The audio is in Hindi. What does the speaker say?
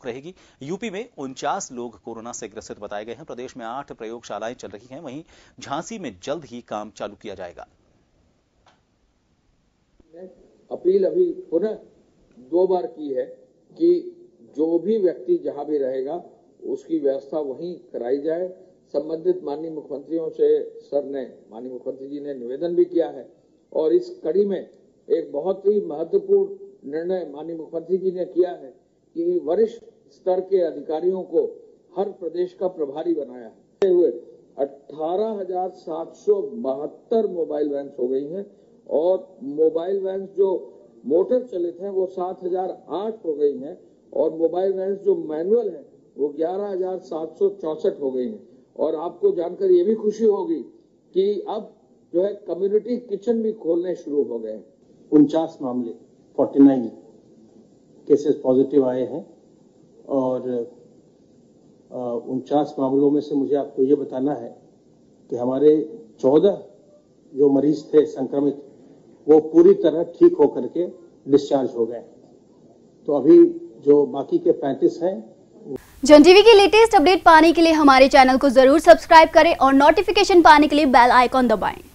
प्रमुख रहेगी। यूपी में उनचास लोग कोरोना से ग्रसित बताए गए हैं। प्रदेश में आठ प्रयोगशालाएँ चल रही हैं। वहीं झांसी में जल्द ही काम चालू किया जाएगा। अपील अभी पुनः दो बार की है कि जो भी व्यक्ति जहाँ भी रहेगा, उसकी व्यवस्था वहीं कराई जाए। संबंधित माननीय मुख्यमंत्रियों से सर ने, माननीय मुख्यमंत्री जी ने निवेदन भी किया है। और इस कड़ी में एक बहुत ही महत्वपूर्ण निर्णय माननीय मुख्यमंत्री जी ने किया है। कि वरिष्ठ स्तर के अधिकारियों को हर प्रदेश का प्रभारी बनाया है। हुए अठारह मोबाइल वैन हो गई हैं और मोबाइल वैन जो मोटर चलित हैं वो सात हज़ार आठ हो गई हैं और मोबाइल वैन जो मैनुअल है वो ग्यारह हो गई हैं। और आपको जानकर ये भी खुशी होगी कि अब जो है कम्युनिटी किचन भी खोलने शुरू हो गए उनचास मामले 49 केसेस पॉजिटिव आए हैं और उनचास मामलों में से मुझे आपको ये बताना है कि हमारे 14 जो मरीज़ थे संक्रमित, वो पूरी तरह ठीक होकर के डिस्चार्ज हो गए तो अभी जो बाकी के 35 हैं, जन टीवी की लेटेस्ट अपडेट पाने के लिए हमारे चैनल को ज़रूर सब्सक्राइब करें और नोटिफिकेशन पाने के लिए बेल आइकॉन दबाएँ।